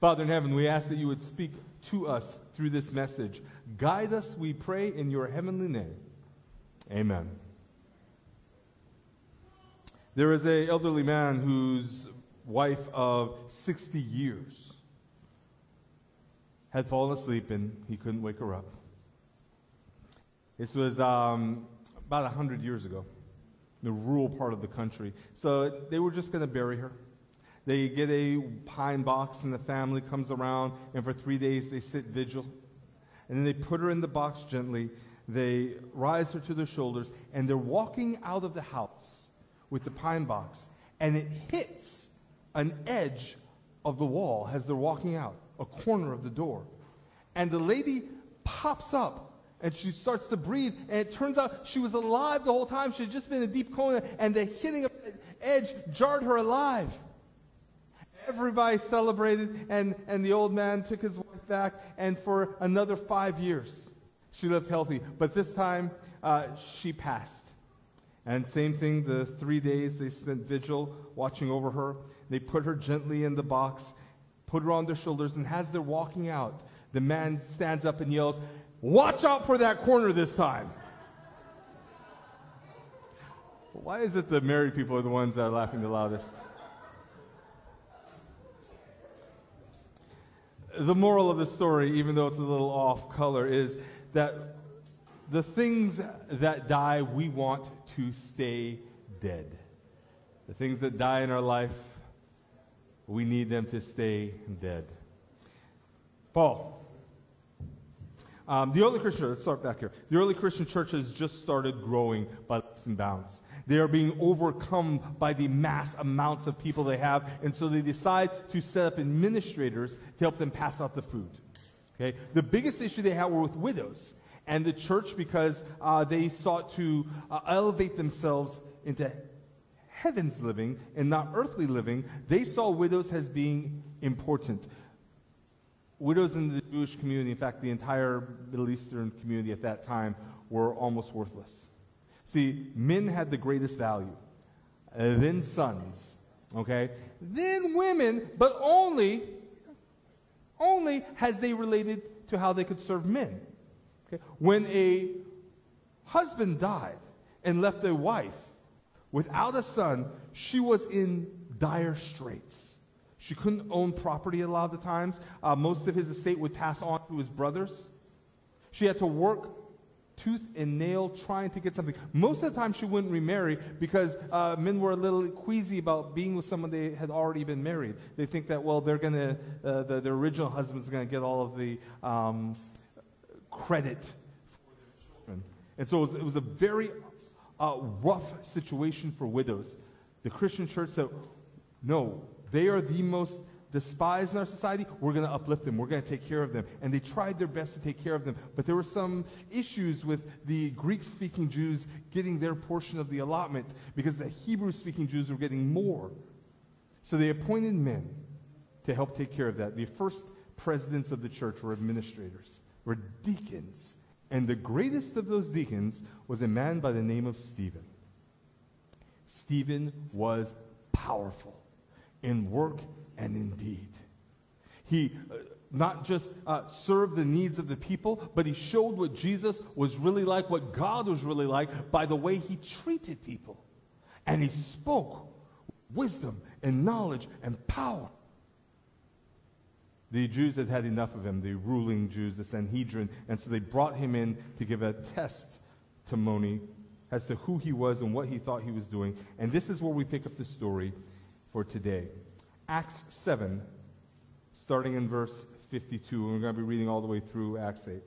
Father in heaven, we ask that you would speak to us through this message. Guide us, we pray, in your heavenly name. Amen. There is an elderly man whose wife of 60 years had fallen asleep and he couldn't wake her up. This was um, about 100 years ago, in the rural part of the country. So they were just going to bury her. They get a pine box, and the family comes around, and for three days they sit vigil. And then they put her in the box gently. They rise her to their shoulders, and they're walking out of the house with the pine box, and it hits an edge of the wall as they're walking out, a corner of the door. And the lady pops up and she starts to breathe, and it turns out she was alive the whole time. She had just been in a deep coma, and the hitting of the edge jarred her alive. Everybody celebrated, and, and the old man took his wife back, and for another five years, she lived healthy. But this time, uh, she passed. And same thing, the three days they spent vigil watching over her. They put her gently in the box, put her on their shoulders, and as they're walking out, the man stands up and yells, Watch out for that corner this time. Why is it the married people are the ones that are laughing the loudest? The moral of the story, even though it's a little off color, is that the things that die, we want to stay dead. The things that die in our life, we need them to stay dead. Paul. Um, the early Christian, let's start back here. The early Christian church has just started growing by leaps and bounds. They are being overcome by the mass amounts of people they have, and so they decide to set up administrators to help them pass out the food. Okay? The biggest issue they had were with widows. And the church, because uh, they sought to uh, elevate themselves into heaven's living and not earthly living, they saw widows as being important. Widows in the Jewish community, in fact, the entire Middle Eastern community at that time, were almost worthless. See, men had the greatest value, uh, then sons, okay? Then women, but only, only as they related to how they could serve men. Okay? When a husband died and left a wife without a son, she was in dire straits. She couldn't own property a lot of the times. Uh, most of his estate would pass on to his brothers. She had to work tooth and nail trying to get something. Most of the time, she wouldn't remarry because uh, men were a little queasy about being with someone they had already been married. They think that, well, they're going to, uh, the, their original husband's going to get all of the um, credit for their children. And so it was, it was a very uh, rough situation for widows. The Christian church said, no, they are the most despised in our society, we're going to uplift them. We're going to take care of them. And they tried their best to take care of them. But there were some issues with the Greek speaking Jews getting their portion of the allotment because the Hebrew speaking Jews were getting more. So they appointed men to help take care of that. The first presidents of the church were administrators, were deacons. And the greatest of those deacons was a man by the name of Stephen. Stephen was powerful in work and indeed. He uh, not just uh, served the needs of the people, but he showed what Jesus was really like, what God was really like, by the way he treated people. And he spoke wisdom and knowledge and power. The Jews had had enough of him, the ruling Jews, the Sanhedrin, and so they brought him in to give a testimony as to who he was and what he thought he was doing. And this is where we pick up the story for today. Acts 7, starting in verse 52. And we're going to be reading all the way through Acts 8.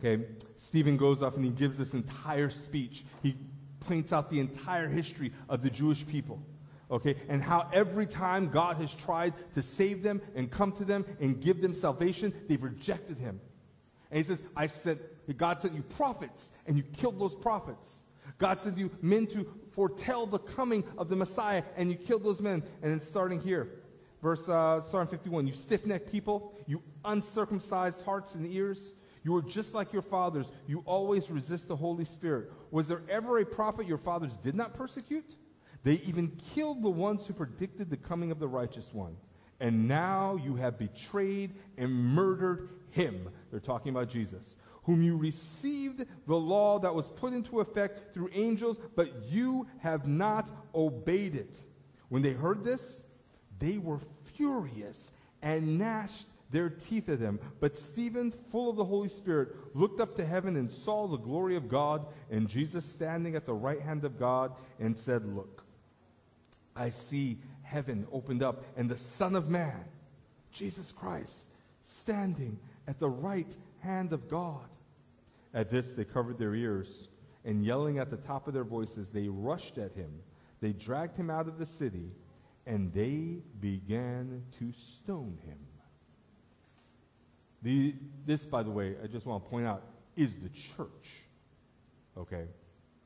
Okay, Stephen goes off and he gives this entire speech. He points out the entire history of the Jewish people. Okay, and how every time God has tried to save them and come to them and give them salvation, they've rejected him. And he says, I said, God sent you prophets, and you killed those prophets. God sent you men to foretell the coming of the Messiah, and you killed those men. And then starting here, verse uh, starting 51, you stiff-necked people, you uncircumcised hearts and ears, you are just like your fathers. You always resist the Holy Spirit. Was there ever a prophet your fathers did not persecute? They even killed the ones who predicted the coming of the righteous one. And now you have betrayed and murdered him. They're talking about Jesus, whom you received the law that was put into effect through angels, but you have not obeyed it. When they heard this, they were furious and gnashed their teeth at them. But Stephen, full of the Holy Spirit, looked up to heaven and saw the glory of God and Jesus standing at the right hand of God and said, Look, I see heaven opened up and the Son of Man, Jesus Christ, standing at the right hand of God. At this, they covered their ears and yelling at the top of their voices, they rushed at him. They dragged him out of the city and they began to stone him. The, this, by the way, I just want to point out, is the church. Okay?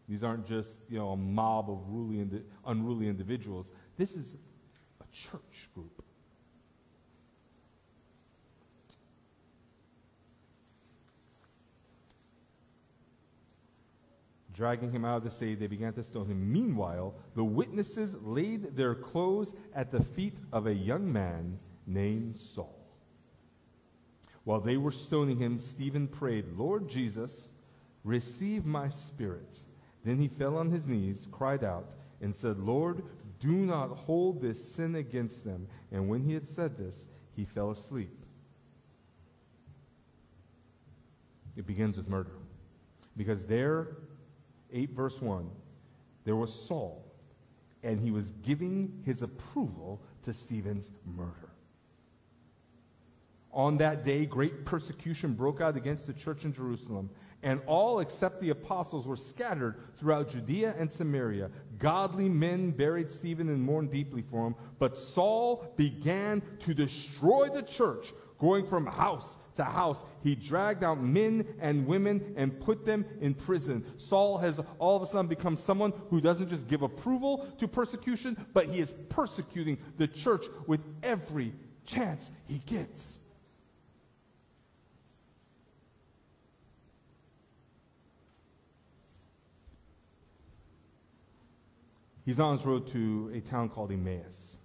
These aren't just, you know, a mob of unruly individuals. This is a church group. Dragging him out of the city, they began to stone him. Meanwhile, the witnesses laid their clothes at the feet of a young man named Saul. While they were stoning him, Stephen prayed, Lord Jesus, receive my spirit. Then he fell on his knees, cried out, and said, Lord, do not hold this sin against them. And when he had said this, he fell asleep. It begins with murder. Because there, 8 verse 1, there was Saul, and he was giving his approval to Stephen's murder. On that day, great persecution broke out against the church in Jerusalem, and all except the apostles were scattered throughout Judea and Samaria. Godly men buried Stephen and mourned deeply for him, but Saul began to destroy the church, going from house to house. He dragged out men and women and put them in prison. Saul has all of a sudden become someone who doesn't just give approval to persecution, but he is persecuting the church with every chance he gets. He's on his road to a town called Emmaus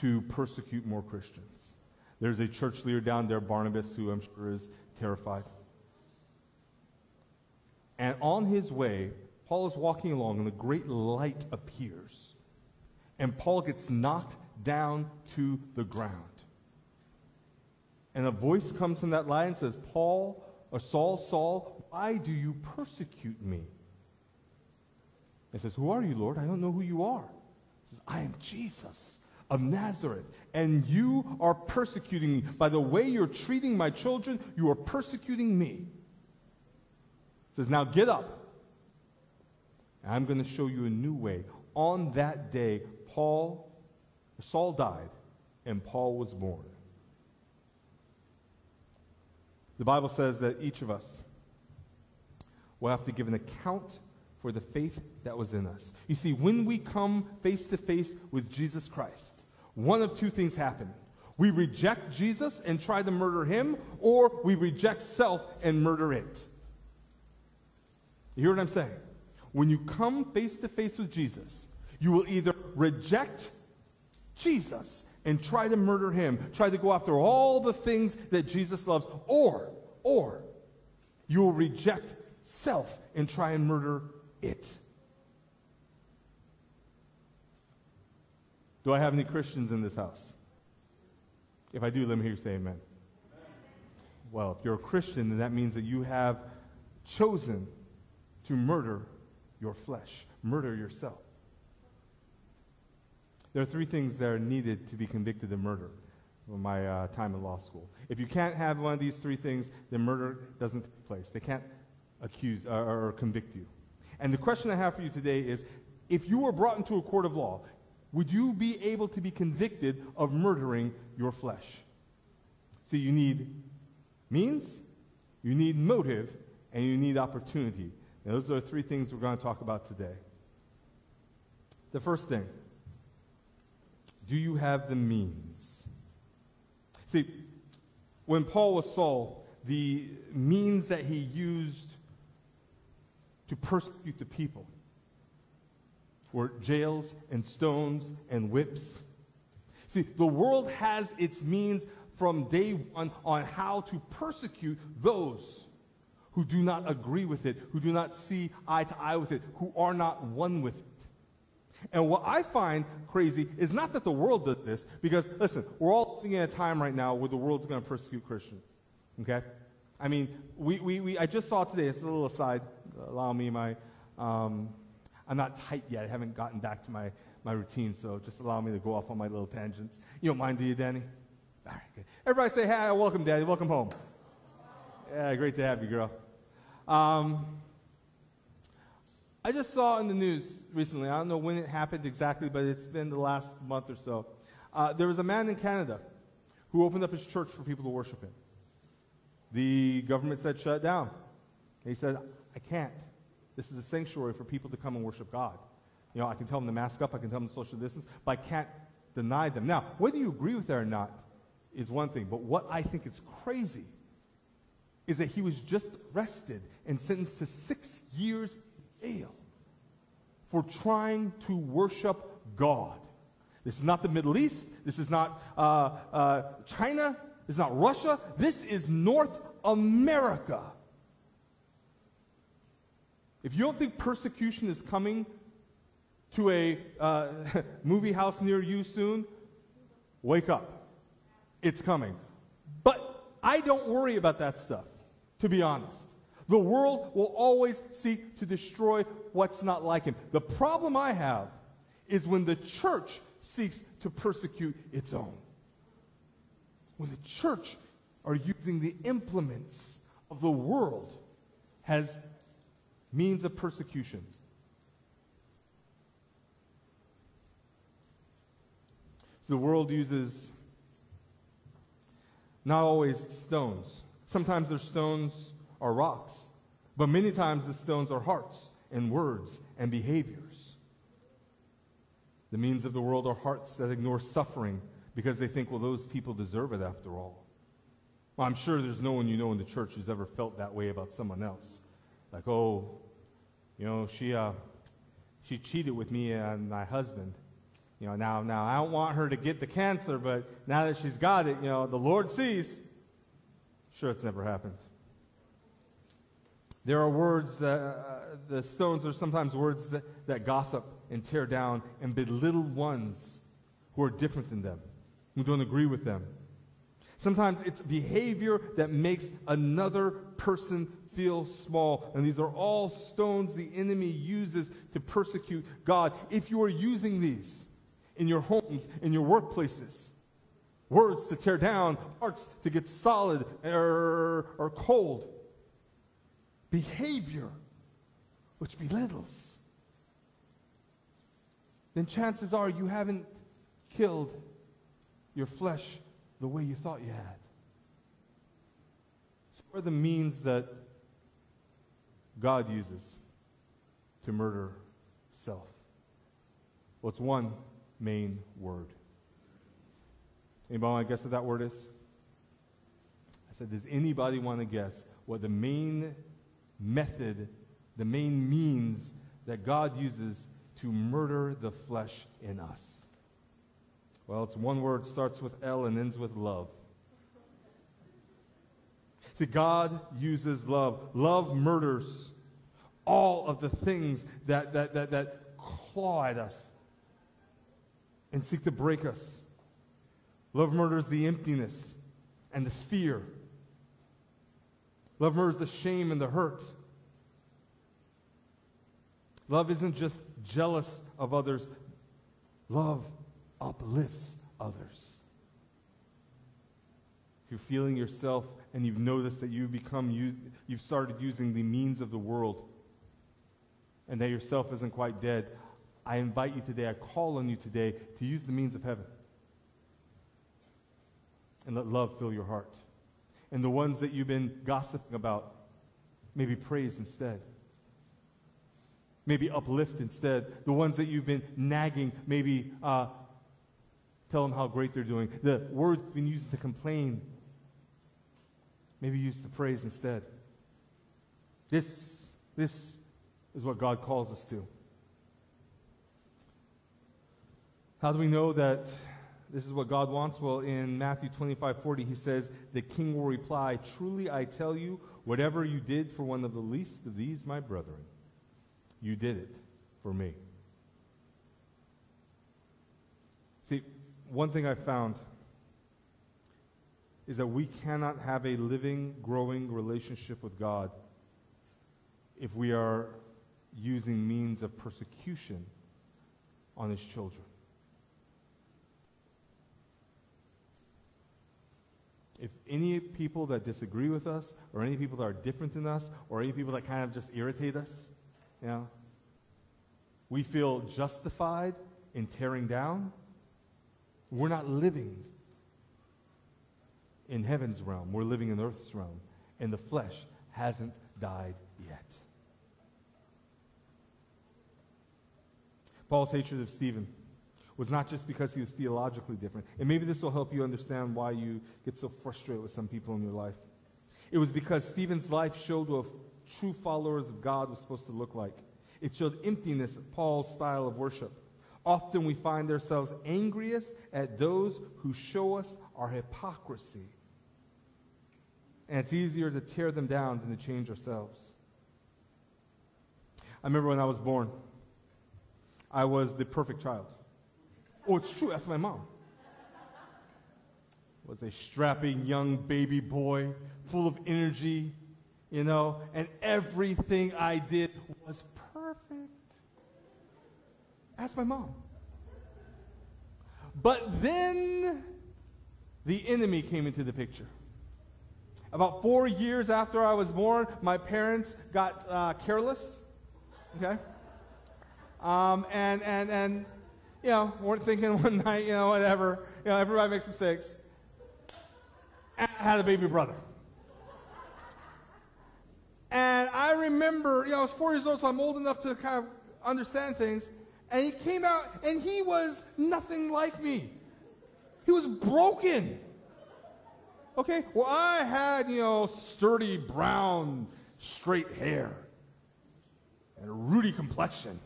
to persecute more Christians. There's a church leader down there, Barnabas, who I'm sure is terrified. And on his way, Paul is walking along, and a great light appears. And Paul gets knocked down to the ground. And a voice comes from that light and says, Paul, or Saul, Saul, why do you persecute me? He says, Who are you, Lord? I don't know who you are. He says, I am Jesus of Nazareth, and you are persecuting me. By the way you're treating my children, you are persecuting me. Says, Now get up. I'm going to show you a new way. On that day, Paul, Saul died, and Paul was born. The Bible says that each of us will have to give an account for the faith that was in us. You see, when we come face to face with Jesus Christ, one of two things happen. We reject Jesus and try to murder him, or we reject self and murder it. You hear what I'm saying? When you come face to face with Jesus, you will either reject Jesus and try to murder him, try to go after all the things that Jesus loves, or, or you will reject self and try and murder it. Do I have any Christians in this house? If I do, let me hear you say amen. Well, if you're a Christian, then that means that you have chosen to murder your flesh, murder yourself. There are three things that are needed to be convicted of murder in my uh, time in law school. If you can't have one of these three things, then murder doesn't take place. They can't accuse uh, or convict you. And the question I have for you today is if you were brought into a court of law, would you be able to be convicted of murdering your flesh? See, you need means, you need motive, and you need opportunity. Now, those are three things we're going to talk about today. The first thing do you have the means? See, when Paul was Saul, the means that he used to persecute the people were jails and stones and whips. See, the world has its means from day one on how to persecute those who do not agree with it, who do not see eye to eye with it, who are not one with it. And what I find crazy is not that the world does this, because listen, we're all living in a time right now where the world's going to persecute Christians. Okay? I mean, we, we, we, I just saw today, it's a little aside, allow me my, um, I'm not tight yet. I haven't gotten back to my, my routine, so just allow me to go off on my little tangents. You don't mind, do you, Danny? All right, good. Everybody say, hi, welcome, Maddie, welcome home. Yeah, great to have you, girl. Um, I just saw in the news recently, I don't know when it happened exactly, but it's been the last month or so. Uh, there was a man in Canada who opened up his church for people to worship in. The government said, shut down. he said, I can't. This is a sanctuary for people to come and worship God. You know, I can tell them to mask up, I can tell them to social distance, but I can't deny them. Now, whether you agree with that or not is one thing, but what I think is crazy is that he was just arrested and sentenced to six years in jail for trying to worship God. This is not the Middle East. This is not uh, uh, China. This is not Russia. This is North America. If you don't think persecution is coming to a uh, movie house near you soon, wake up. It's coming. But I don't worry about that stuff to be honest. The world will always seek to destroy what's not like him. The problem I have is when the church seeks to persecute its own. When the church are using the implements of the world as means of persecution. So the world uses not always stones Sometimes their stones are rocks, but many times the stones are hearts and words and behaviors. The means of the world are hearts that ignore suffering because they think, well, those people deserve it after all. Well, I'm sure there's no one you know in the church who's ever felt that way about someone else. Like, oh, you know, she, uh, she cheated with me and my husband. You know, now, now I don't want her to get the cancer, but now that she's got it, you know, the Lord sees. Sure, it's never happened. There are words, that, uh, the stones are sometimes words that, that gossip and tear down and belittle ones who are different than them, who don't agree with them. Sometimes it's behavior that makes another person feel small. And these are all stones the enemy uses to persecute God. If you are using these in your homes, in your workplaces, Words to tear down, hearts to get solid or, or cold. Behavior which belittles. Then chances are you haven't killed your flesh the way you thought you had. So are the means that God uses to murder self? Well, it's one main word Anybody want to guess what that word is? I said, does anybody want to guess what the main method, the main means that God uses to murder the flesh in us? Well, it's one word, starts with L and ends with love. See, God uses love. Love murders all of the things that, that, that, that claw at us and seek to break us. Love murders the emptiness and the fear. Love murders the shame and the hurt. Love isn't just jealous of others, love uplifts others. If you're feeling yourself and you've noticed that you've become, you've started using the means of the world and that yourself isn't quite dead, I invite you today, I call on you today to use the means of heaven and let love fill your heart. And the ones that you've been gossiping about, maybe praise instead. Maybe uplift instead. The ones that you've been nagging, maybe uh, tell them how great they're doing. The words been used to complain, maybe use to praise instead. This, this is what God calls us to. How do we know that This is what God wants. Well, in Matthew 25 40, he says, The king will reply, Truly I tell you, whatever you did for one of the least of these, my brethren, you did it for me. See, one thing I found is that we cannot have a living, growing relationship with God if we are using means of persecution on his children. if any people that disagree with us, or any people that are different than us, or any people that kind of just irritate us, you know, we feel justified in tearing down, we're not living in heaven's realm. We're living in earth's realm. And the flesh hasn't died yet. Paul's hatred of Stephen was not just because he was theologically different. And maybe this will help you understand why you get so frustrated with some people in your life. It was because Stephen's life showed what true followers of God was supposed to look like. It showed emptiness of Paul's style of worship. Often we find ourselves angriest at those who show us our hypocrisy. And it's easier to tear them down than to change ourselves. I remember when I was born, I was the perfect child. Oh, it's true. That's my mom. Was a strapping young baby boy, full of energy, you know, and everything I did was perfect. That's my mom. But then the enemy came into the picture. About four years after I was born, my parents got uh, careless. Okay? Um, and, and, and you know, weren't thinking one night, you know, whatever. You know, everybody makes mistakes. And I had a baby brother. And I remember, you know, I was four years old, so I'm old enough to kind of understand things. And he came out, and he was nothing like me. He was broken. Okay? Well, I had, you know, sturdy brown, straight hair and a ruddy complexion.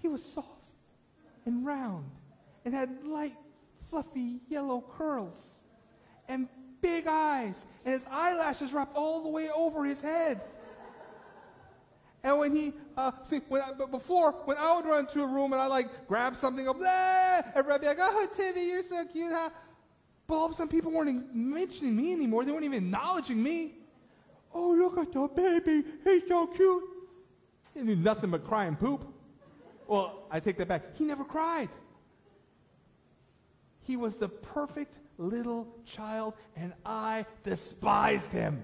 He was soft and round and had light, fluffy yellow curls and big eyes, and his eyelashes wrapped all the way over his head. And when he, uh, see, when I, but before, when I would run into a room and I like grab something up, blah, everybody be like, oh, Timmy, you're so cute, huh? But all of a sudden, people weren't mentioning me anymore. They weren't even acknowledging me. Oh, look at the baby. He's so cute. He knew nothing but cry and poop. Well, I take that back. He never cried. He was the perfect little child, and I despised him.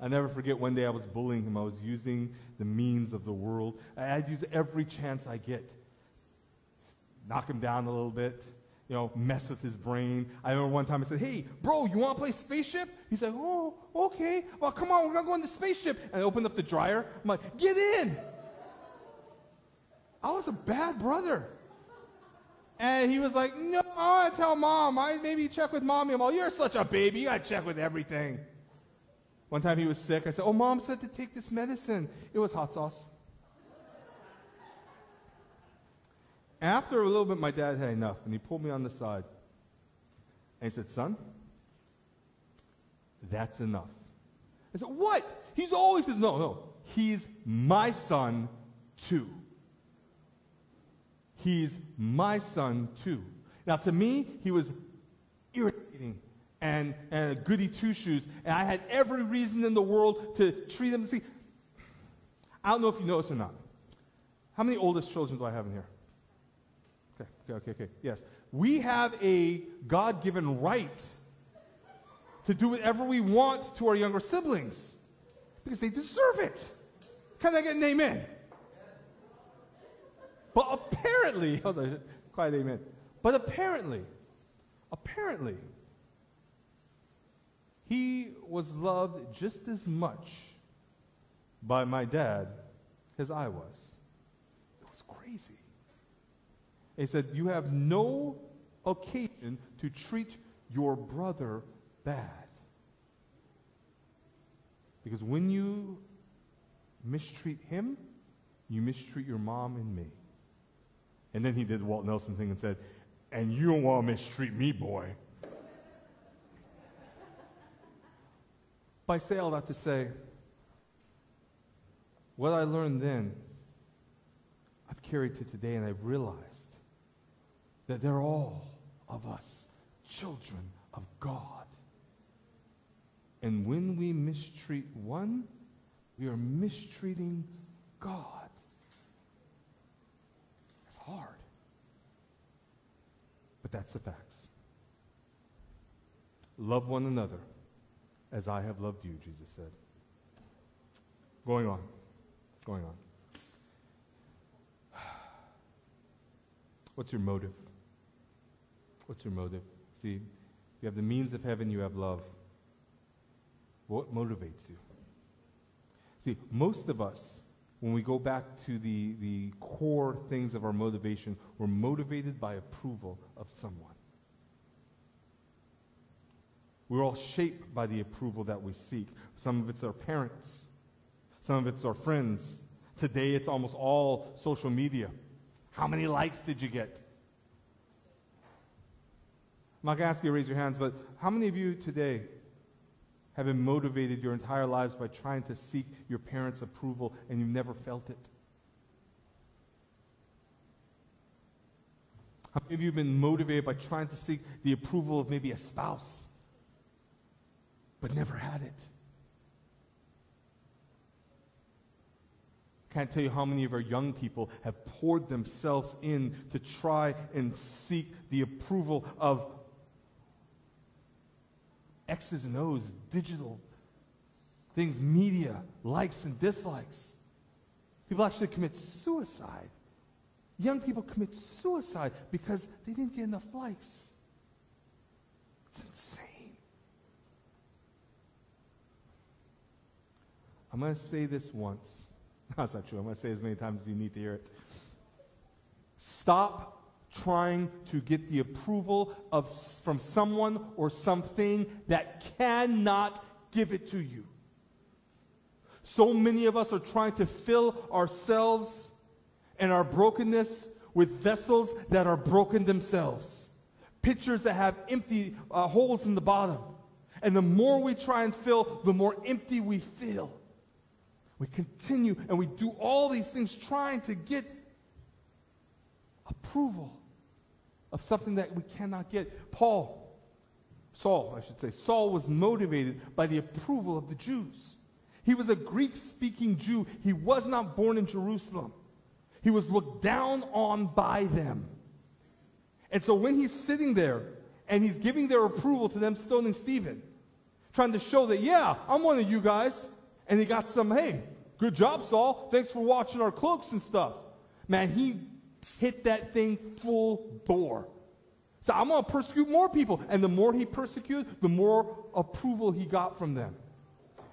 I never forget one day I was bullying him. I was using the means of the world. I'd use every chance I get. Knock him down a little bit, you know, mess with his brain. I remember one time I said, Hey, bro, you want to play spaceship? He's like, Oh, okay. Well, come on, we're going to go in the spaceship. And I opened up the dryer. I'm like, Get in. I was a bad brother. And he was like, No, I want to tell mom. I maybe check with mommy. I'm like, You're such a baby. You got to check with everything. One time he was sick. I said, Oh, mom said to take this medicine. It was hot sauce. After a little bit, my dad had enough, and he pulled me on the side. And he said, Son, that's enough. I said, What? He's always says, No, no. He's my son too. He's my son too. Now, to me, he was irritating and, and goody two shoes, and I had every reason in the world to treat him. See, I don't know if you know this or not. How many oldest children do I have in here? Okay, okay, okay. Yes. We have a God given right to do whatever we want to our younger siblings because they deserve it. Can I get an amen? But apparently, quiet amen. But apparently, apparently, he was loved just as much by my dad as I was. It was crazy. He said, You have no occasion to treat your brother bad. Because when you mistreat him, you mistreat your mom and me. And then he did the Walt Nelson thing and said, And you don't want to mistreat me, boy. But I say all that to say, what I learned then, I've carried to today, and I've realized that they're all of us children of God. And when we mistreat one, we are mistreating God. It's hard. But that's the facts. Love one another as I have loved you, Jesus said. Going on. Going on. What's your motive? What's your motive? See, you have the means of heaven, you have love. What motivates you? See, most of us, when we go back to the, the core things of our motivation, we're motivated by approval of someone. We're all shaped by the approval that we seek. Some of it's our parents, some of it's our friends. Today, it's almost all social media. How many likes did you get? I'm not going to ask you to raise your hands, but how many of you today have been motivated your entire lives by trying to seek your parents' approval and you've never felt it? How many of you have been motivated by trying to seek the approval of maybe a spouse, but never had it? Can't tell you how many of our young people have poured themselves in to try and seek the approval of X's and O's, digital things, media, likes and dislikes. People actually commit suicide. Young people commit suicide because they didn't get enough likes. It's insane. I'm going to say this once. That's not true. I'm going to say as many times as you need to hear it. Stop trying to get the approval of, from someone or something that cannot give it to you. So many of us are trying to fill ourselves and our brokenness with vessels that are broken themselves. Pitchers that have empty uh, holes in the bottom. And the more we try and fill, the more empty we feel. We continue and we do all these things trying to get approval of something that we cannot get. Paul, Saul, I should say, Saul was motivated by the approval of the Jews. He was a Greek speaking Jew. He was not born in Jerusalem. He was looked down on by them. And so when he's sitting there and he's giving their approval to them stoning Stephen, trying to show that, yeah, I'm one of you guys, and he got some, hey, good job, Saul. Thanks for watching our cloaks and stuff. Man, he hit that thing full bore. So I'm going to persecute more people. And the more he persecuted, the more approval he got from them.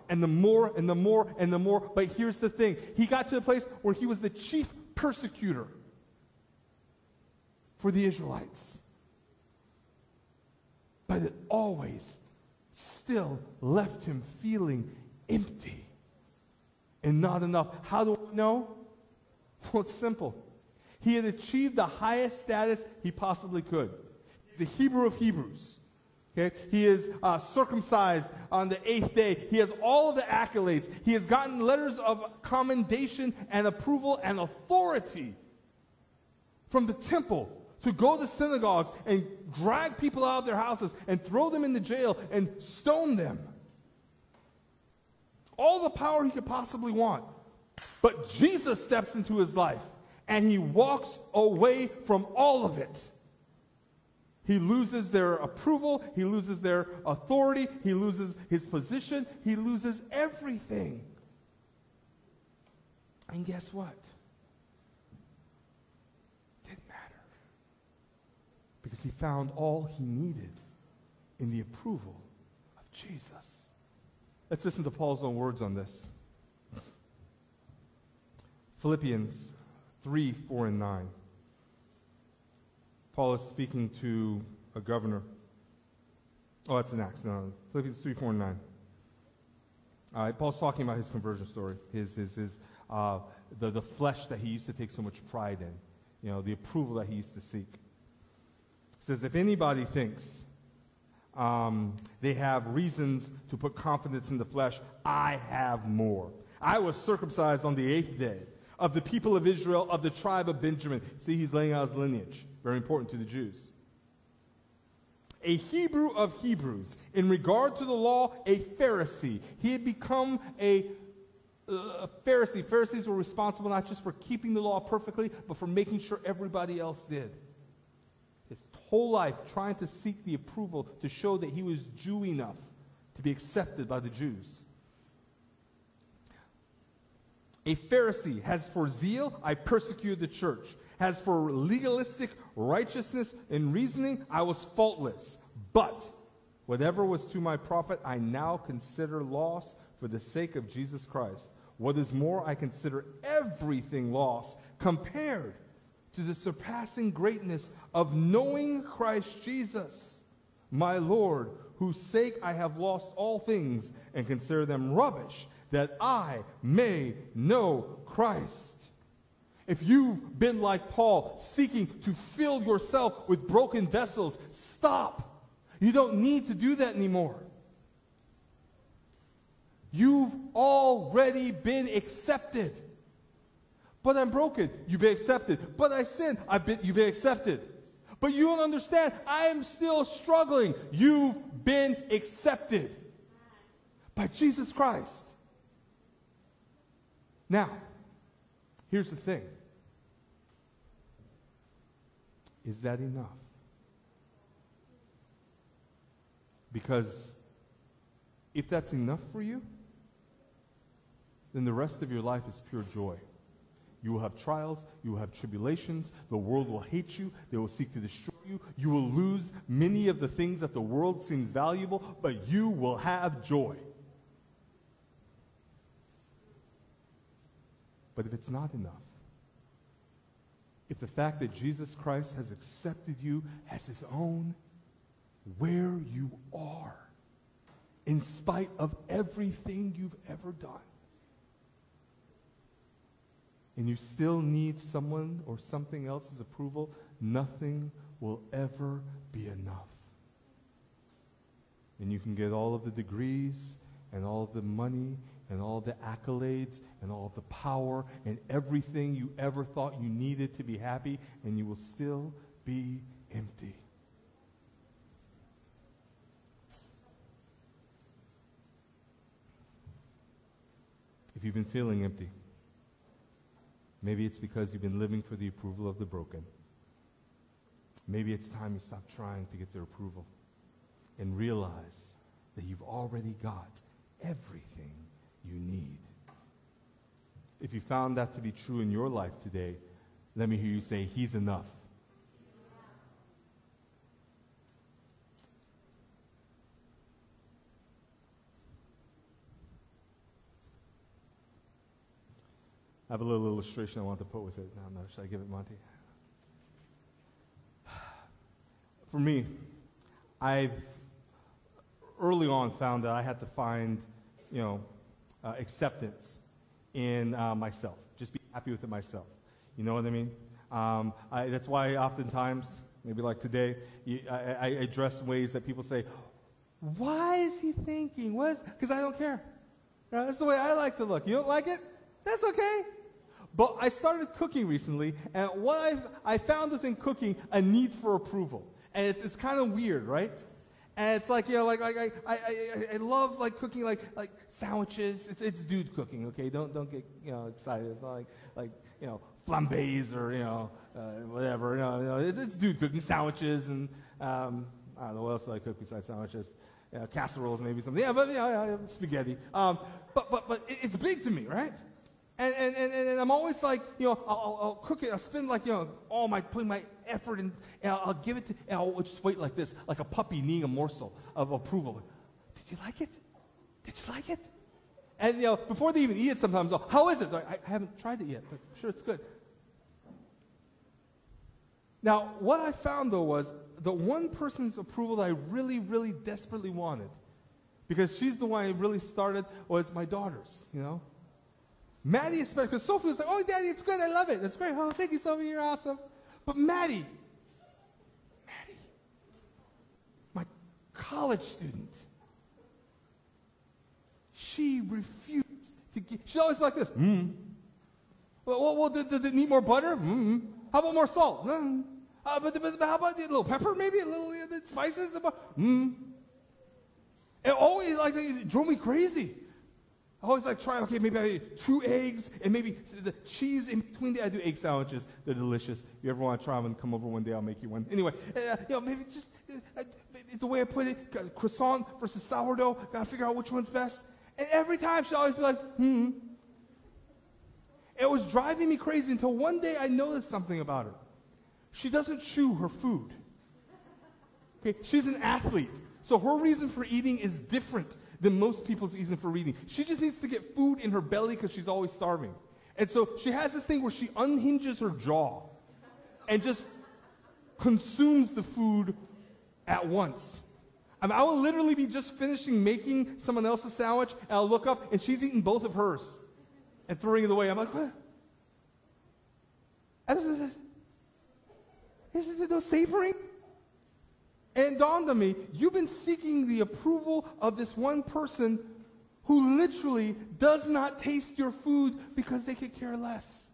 And the more and the more and the more. But here's the thing he got to the place where he was the chief persecutor for the Israelites. But it always still left him feeling empty and not enough. How do I know? Well, it's simple. He had achieved the highest status he possibly could. He's a Hebrew of Hebrews. Okay? He is uh, circumcised on the eighth day. He has all of the accolades. He has gotten letters of commendation and approval and authority from the temple to go to synagogues and drag people out of their houses and throw them into jail and stone them. All the power he could possibly want. But Jesus steps into his life and he walks away from all of it. He loses their approval, he loses their authority, he loses his position, he loses everything. And guess what? Didn't matter. Because he found all he needed in the approval of Jesus. Let's listen to Paul's own words on this. Philippians 3, 4, and 9. Paul is speaking to a governor. Oh, that's an Acts. No, Philippians 3, 4, and 9. Uh, Paul's talking about his conversion story, his, his, his, uh, the, the flesh that he used to take so much pride in. you know, the approval that he used to seek. It says, if anybody thinks um, they have reasons to put confidence in the flesh, I have more. I was circumcised on the eighth day of the people of Israel, of the tribe of Benjamin. See, he's laying out his lineage. Very important to the Jews. A Hebrew of Hebrews. In regard to the law, a Pharisee. He had become a Pharisee. Pharisees were responsible not just for keeping the law perfectly, but for making sure everybody else did. His whole life trying to seek the approval to show that he was Jew enough to be accepted by the Jews. A Pharisee has for zeal, I persecuted the church. Has for legalistic righteousness and reasoning, I was faultless. But whatever was to my profit, I now consider loss for the sake of Jesus Christ. What is more, I consider everything lost compared to the surpassing greatness of knowing Christ Jesus, my Lord, whose sake I have lost all things and consider them rubbish, that I may know Christ. If you've been like Paul, seeking to fill yourself with broken vessels, stop. You don't need to do that anymore. You've already been accepted. But I'm broken. You've been accepted. But I sin. I've been, you've been accepted. But you don't understand. I'm still struggling. You've been accepted by Jesus Christ. Now, here's the thing Is that enough? Because if that's enough for you, then the rest of your life is pure joy. You will have trials, you will have tribulations, the world will hate you, they will seek to destroy you, you will lose many of the things that the world seems valuable, but you will have joy. But if it's not enough, if the fact that Jesus Christ has accepted you as his own, where you are, in spite of everything you've ever done, and you still need someone or something else's approval, nothing will ever be enough. And you can get all of the degrees and all of the money and all the accolades and all the power and everything you ever thought you needed to be happy, and you will still be empty. If you've been feeling empty, Maybe it's because you've been living for the approval of the broken. Maybe it's time you stop trying to get their approval and realize that you've already got everything you need. If you found that to be true in your life today, let me hear you say, He's enough. I have a little illustration I want to put with it. I don't know. Should I give it, Monty? For me, I've early on found that I had to find, you know, uh, acceptance in uh, myself. Just be happy with it myself. You know what I mean? Um, I, that's why oftentimes, maybe like today, I, I, I ways that people say, "Why is he thinking?" What is?" Because I don't care. You know, that's the way I like to look. You don't like it? That's okay. But I started cooking recently, and what I've, I found within cooking a need for approval. And it's, it's kind of weird, right? And it's like, you know, like, like I, I, I, I love like cooking like, like sandwiches. It's, it's dude cooking, okay? Don't, don't get, you know, excited. It's not like, like, you know, flambés or, you know, uh, whatever. You know, you know it's, it's, dude cooking sandwiches and, um, I don't know, what else do I cook besides sandwiches? You know, casseroles, maybe something. Yeah, but, yeah, yeah spaghetti. Um, but, but, but it's big to me, right? And, and, and, and I'm always like, you know, I'll, I'll cook it. I'll spend like, you know, all my, putting my effort in, and I'll, I'll give it to, and I'll just wait like this, like a puppy needing a morsel of approval. Did you like it? Did you like it? And, you know, before they even eat it sometimes, oh, how is it? I, I haven't tried it yet, but I'm sure it's good. Now, what I found though was the one person's approval that I really, really desperately wanted, because she's the one I really started, was my daughter's, you know? Maddie especially, because Sophie was like, oh, Daddy, it's good. I love it. That's great. Oh, thank you, Sophie. You're awesome. But Maddie, Maddie, my college student, she refused to get, she's always like this. Mm. Well, well, does, does it need more butter? Mm. How about more salt? Mm. Uh, but, but, but, how about a little pepper, maybe a little uh, spices? Mm. It always like it drove me crazy. I always like try, okay, maybe I eat two eggs and maybe the cheese in between. The, I do egg sandwiches. They're delicious. You ever want to try them, come over one day. I'll make you one. Anyway, uh, you know, maybe just uh, the way I put it, croissant versus sourdough. Got to figure out which one's best. And every time she'd always be like, hmm. It was driving me crazy until one day I noticed something about her. She doesn't chew her food. Okay, she's an athlete. So her reason for eating is different than most people's reason for reading. She just needs to get food in her belly because she's always starving. And so she has this thing where she unhinges her jaw and just consumes the food at once. I, mean, I will literally be just finishing making someone else's sandwich, and I'll look up, and she's eating both of hers and throwing it away. I'm like, what? Is it no savoring? And dawned on me, you've been seeking the approval of this one person who literally does not taste your food because they could care less.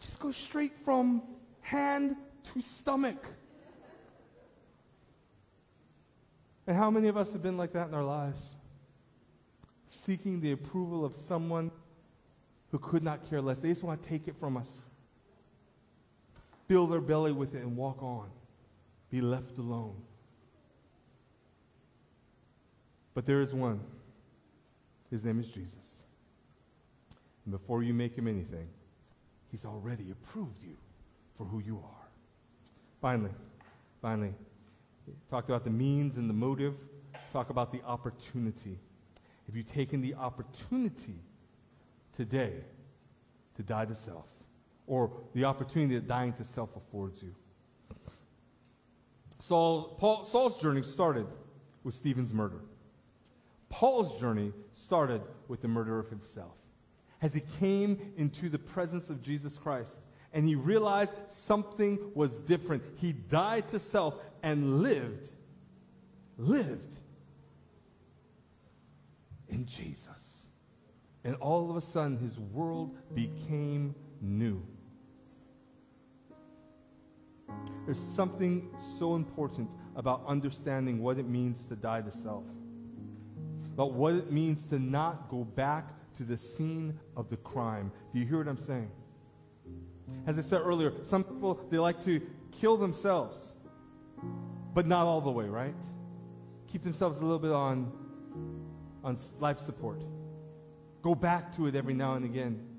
Just go straight from hand to stomach. And how many of us have been like that in our lives? Seeking the approval of someone who could not care less. They just want to take it from us fill their belly with it and walk on, be left alone. But there is one. His name is Jesus. And before you make him anything, he's already approved you for who you are. Finally, finally, talked about the means and the motive. Talk about the opportunity. Have you taken the opportunity today to die to self? Or the opportunity that dying to self affords you. Saul, Paul, Saul's journey started with Stephen's murder. Paul's journey started with the murder of himself. As he came into the presence of Jesus Christ and he realized something was different, he died to self and lived, lived in Jesus. And all of a sudden, his world became new. There's something so important about understanding what it means to die to self, about what it means to not go back to the scene of the crime. Do you hear what I'm saying? As I said earlier, some people, they like to kill themselves, but not all the way, right? Keep themselves a little bit on, on life support. Go back to it every now and again.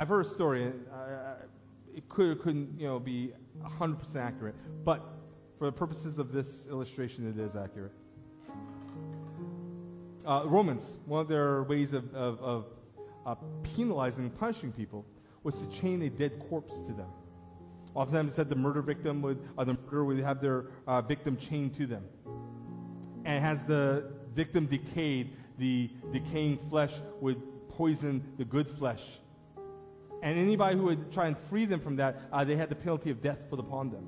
I've heard a story. Uh, it could or couldn't, you know, be 100% accurate, but for the purposes of this illustration, it is accurate. Uh, Romans, one of their ways of, of, of uh, penalizing and punishing people was to chain a dead corpse to them. Oftentimes, it said the murder victim would, or the murderer would have their uh, victim chained to them. And as the victim decayed, the decaying flesh would poison the good flesh and anybody who would try and free them from that, uh, they had the penalty of death put upon them.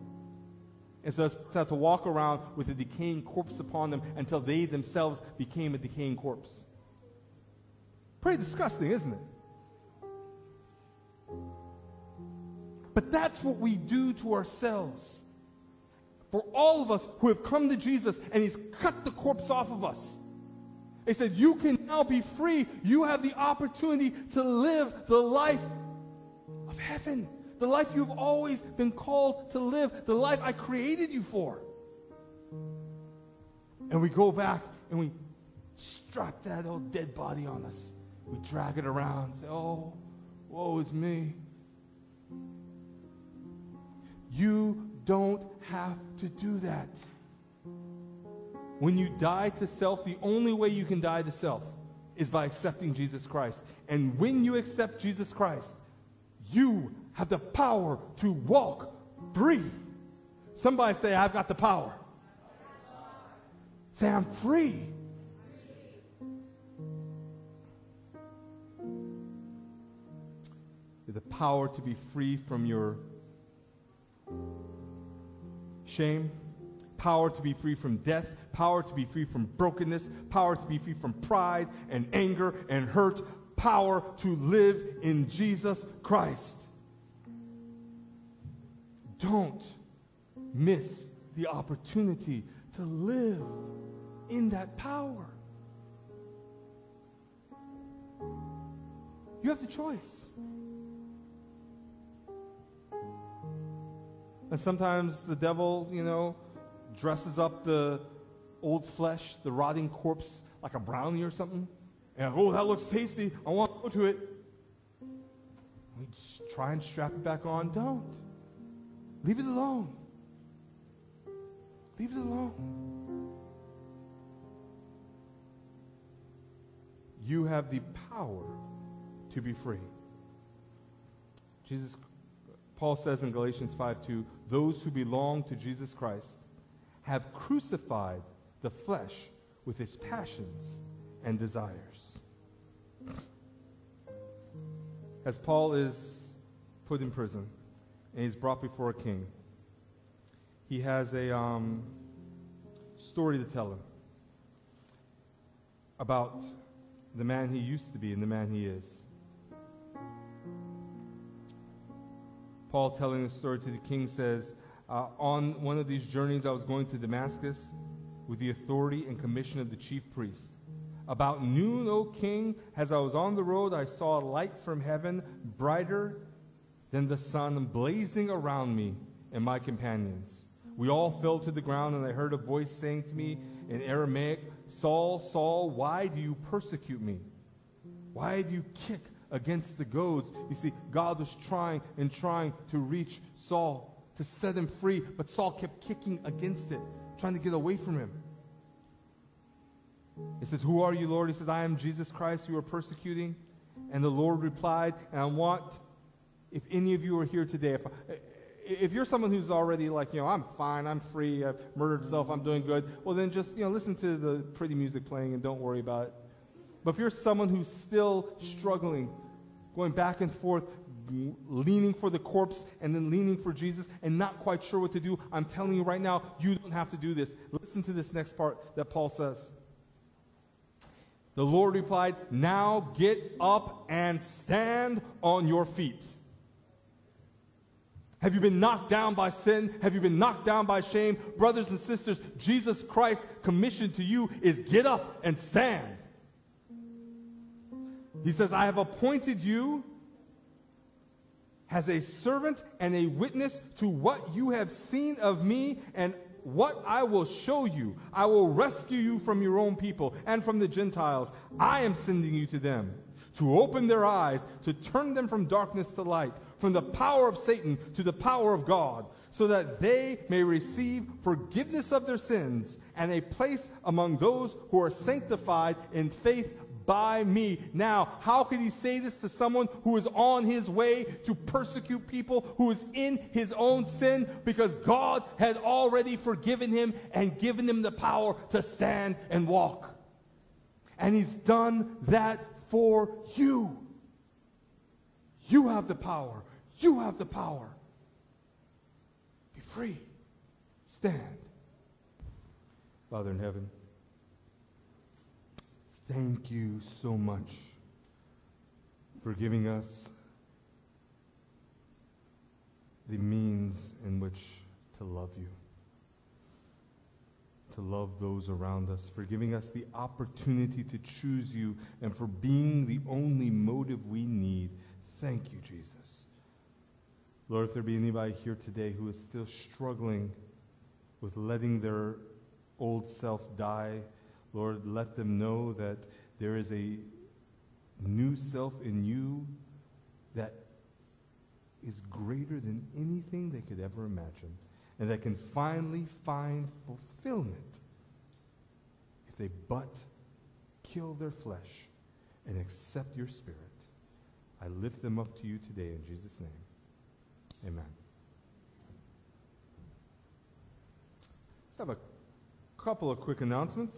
And so they had to walk around with a decaying corpse upon them until they themselves became a decaying corpse. Pretty disgusting, isn't it? But that's what we do to ourselves. For all of us who have come to Jesus and He's cut the corpse off of us. He said, You can now be free. You have the opportunity to live the life of heaven, the life you've always been called to live, the life I created you for. And we go back and we strap that old dead body on us. We drag it around say, Oh, woe is me. You don't have to do that. When you die to self, the only way you can die to self is by accepting Jesus Christ. And when you accept Jesus Christ, you have the power to walk free. Somebody say, I've got the power. Say, I'm free. the power to be free from your shame, power to be free from death, power to be free from brokenness, power to be free from pride and anger and hurt, power to live in Jesus Christ. Don't miss the opportunity to live in that power. You have the choice. And sometimes the devil, you know, dresses up the old flesh, the rotting corpse, like a brownie or something. And, oh, that looks tasty. I want to go to it. We try and strap it back on. Don't. Leave it alone. Leave it alone. You have the power to be free. Jesus, Paul says in Galatians 5 2, those who belong to Jesus Christ have crucified the flesh with its passions and desires. As Paul is put in prison and he's brought before a king, he has a um, story to tell him about the man he used to be and the man he is. Paul telling the story to the king says, uh, On one of these journeys, I was going to Damascus with the authority and commission of the chief priest. About noon, O king, as I was on the road, I saw a light from heaven, brighter than the sun, blazing around me and my companions. We all fell to the ground, and I heard a voice saying to me in Aramaic, Saul, Saul, why do you persecute me? Why do you kick against the goads. You see, God was trying and trying to reach Saul to set him free, but Saul kept kicking against it, trying to get away from him. He says, Who are you, Lord? He says, I am Jesus Christ you are persecuting. And the Lord replied, and I want, if any of you are here today, if, if you're someone who's already like, you know, I'm fine, I'm free, I've murdered self, I'm doing good, well, then just, you know, listen to the pretty music playing and don't worry about it. But if you're someone who's still struggling, going back and forth, leaning for the corpse and then leaning for Jesus and not quite sure what to do, I'm telling you right now, you don't have to do this. Listen to this next part that Paul says. The Lord replied, Now get up and stand on your feet. Have you been knocked down by sin? Have you been knocked down by shame? Brothers and sisters, Jesus Christ's commission to you is get up and stand. He says, I have appointed you as a servant and a witness to what you have seen of me and what I will show you. I will rescue you from your own people and from the Gentiles. I am sending you to them to open their eyes, to turn them from darkness to light, from the power of Satan to the power of God, so that they may receive forgiveness of their sins and a place among those who are sanctified in faith by me. Now, how could he say this to someone who is on his way to persecute people, who is in his own sin? Because God had already forgiven him and given him the power to stand and walk. And he's done that for you. You have the power. You have the power. Be free. Stand. Father in heaven. Thank you so much for giving us the means in which to love you, to love those around us, for giving us the opportunity to choose you, and for being the only motive we need. Thank you, Jesus. Lord, if there be anybody here today who is still struggling with letting their old self die, Lord, let them know that there is a new self in you that is greater than anything they could ever imagine, and that can finally find fulfillment if they but kill their flesh and accept your spirit. I lift them up to you today in Jesus' name. Amen. Let's have a couple of quick announcements.